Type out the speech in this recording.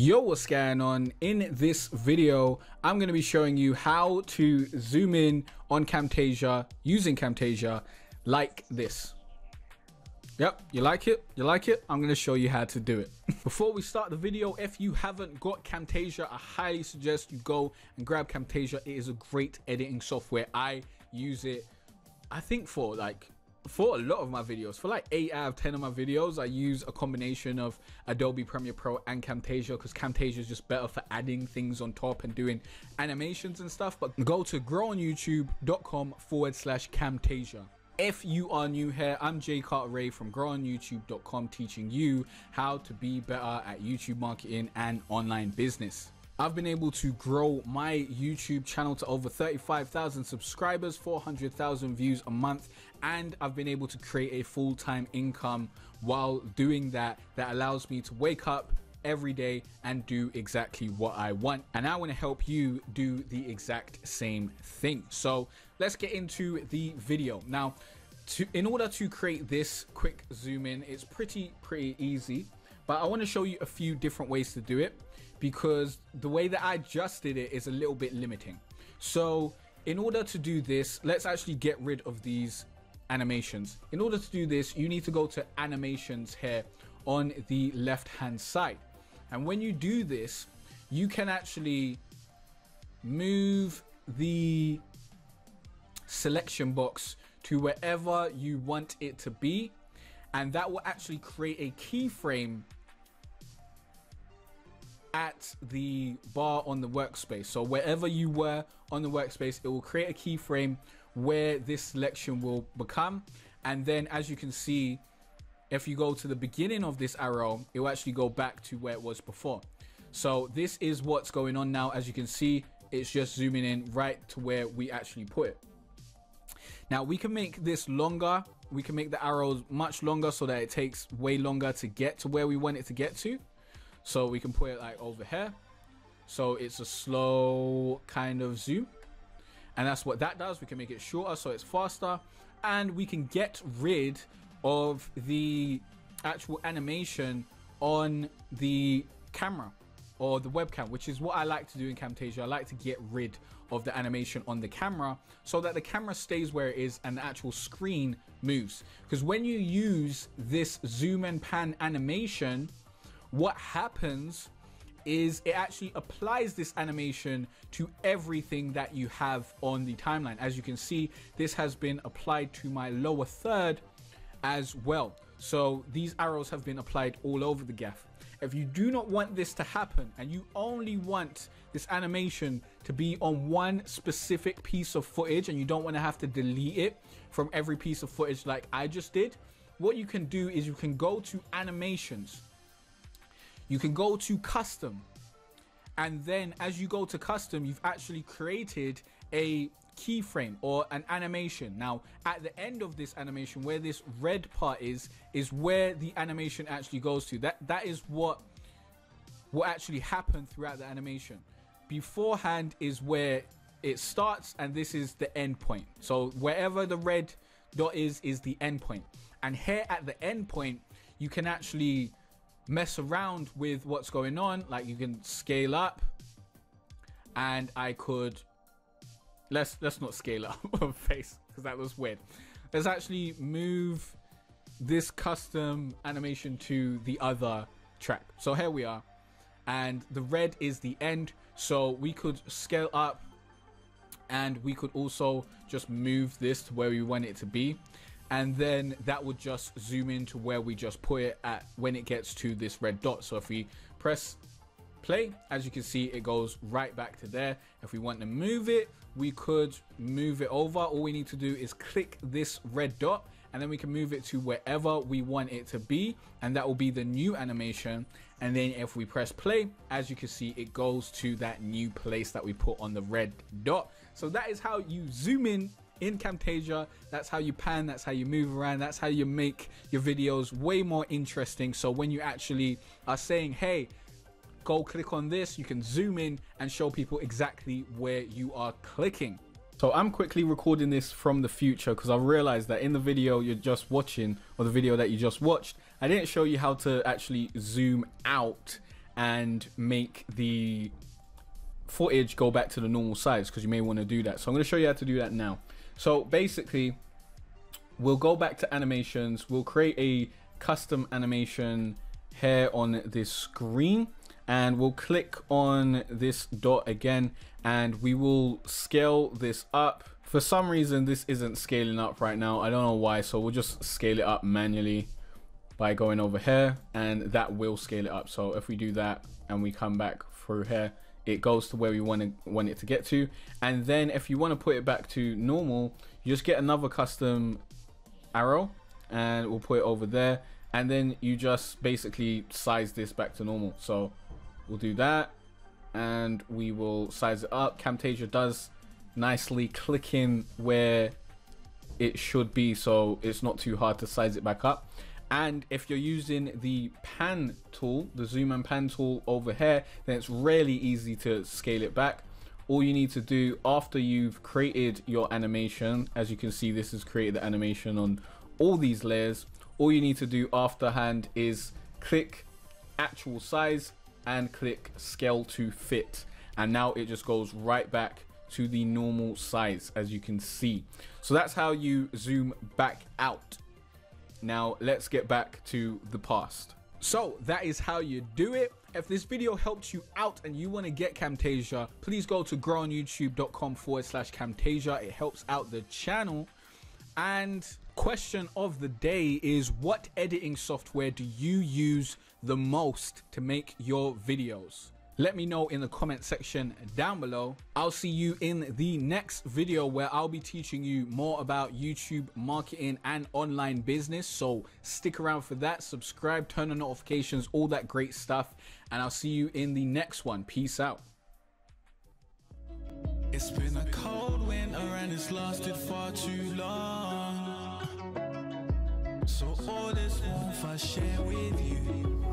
Yo, what's going on? In this video, I'm going to be showing you how to zoom in on Camtasia using Camtasia like this. Yep, you like it? You like it? I'm going to show you how to do it. Before we start the video, if you haven't got Camtasia, I highly suggest you go and grab Camtasia. It is a great editing software. I use it, I think for like for a lot of my videos for like 8 out of 10 of my videos i use a combination of adobe premiere pro and camtasia because camtasia is just better for adding things on top and doing animations and stuff but go to growonyoutube.com forward slash camtasia if you are new here, I'm Jay Cartere from growonyoutube.com teaching you how to be better at YouTube marketing and online business. I've been able to grow my YouTube channel to over 35,000 subscribers, 400,000 views a month, and I've been able to create a full time income while doing that that allows me to wake up every day and do exactly what I want. And I want to help you do the exact same thing. So let's get into the video. Now, to, in order to create this quick zoom in, it's pretty, pretty easy, but I want to show you a few different ways to do it because the way that I just did it is a little bit limiting. So in order to do this, let's actually get rid of these animations. In order to do this, you need to go to animations here on the left hand side. And when you do this, you can actually move the selection box to wherever you want it to be. And that will actually create a keyframe at the bar on the workspace. So wherever you were on the workspace, it will create a keyframe where this selection will become. And then as you can see, if you go to the beginning of this arrow, it will actually go back to where it was before. So this is what's going on now. As you can see, it's just zooming in right to where we actually put it. Now we can make this longer. We can make the arrows much longer so that it takes way longer to get to where we want it to get to. So we can put it like over here. So it's a slow kind of zoom. And that's what that does. We can make it shorter so it's faster. And we can get rid of the actual animation on the camera or the webcam, which is what I like to do in Camtasia. I like to get rid of the animation on the camera so that the camera stays where it is and the actual screen moves. Because when you use this zoom and pan animation, what happens is it actually applies this animation to everything that you have on the timeline. As you can see, this has been applied to my lower third as well. So these arrows have been applied all over the gaff. If you do not want this to happen and you only want this animation to be on one specific piece of footage and you don't want to have to delete it from every piece of footage like I just did, what you can do is you can go to animations you can go to custom. And then as you go to custom you've actually created a keyframe or an animation. Now at the end of this animation where this red part is is where the animation actually goes to. That that is what what actually happened throughout the animation. Beforehand is where it starts and this is the end point. So wherever the red dot is is the end point. And here at the end point you can actually mess around with what's going on. Like you can scale up and I could let's let's not scale up on face because that was weird. Let's actually move this custom animation to the other track. So here we are. And the red is the end. So we could scale up and we could also just move this to where we want it to be and then that would just zoom into where we just put it at when it gets to this red dot. So if we press play as you can see it goes right back to there. If we want to move it we could move it over. All we need to do is click this red dot and then we can move it to wherever we want it to be and that will be the new animation. And then if we press play as you can see it goes to that new place that we put on the red dot. So that is how you zoom in in Camtasia. That's how you pan, that's how you move around, that's how you make your videos way more interesting. So when you actually are saying, hey, go click on this, you can zoom in and show people exactly where you are clicking. So I'm quickly recording this from the future because I realized that in the video you're just watching or the video that you just watched, I didn't show you how to actually zoom out and make the footage go back to the normal size because you may want to do that. So I'm going to show you how to do that now. So basically, we'll go back to animations. We'll create a custom animation here on this screen and we'll click on this dot again and we will scale this up. For some reason, this isn't scaling up right now. I don't know why. So we'll just scale it up manually by going over here and that will scale it up. So if we do that and we come back through here, it goes to where we want to want it to get to. And then if you want to put it back to normal you just get another custom arrow and we'll put it over there. And then you just basically size this back to normal. So we'll do that and we will size it up. Camtasia does nicely click in where it should be so it's not too hard to size it back up and if you're using the pan tool the zoom and pan tool over here then it's really easy to scale it back. All you need to do after you've created your animation as you can see this has created the animation on all these layers. All you need to do afterhand is click actual size and click scale to fit. And now it just goes right back to the normal size as you can see. So that's how you zoom back out now let's get back to the past. So that is how you do it. If this video helped you out and you want to get Camtasia, please go to growonyoutube.com forward slash Camtasia. It helps out the channel. And question of the day is what editing software do you use the most to make your videos? Let me know in the comment section down below. I'll see you in the next video where I'll be teaching you more about YouTube marketing and online business. So stick around for that, subscribe, turn on notifications, all that great stuff. And I'll see you in the next one. Peace out. It's been a cold winter and it's lasted far too long. So all this warmth I share with you.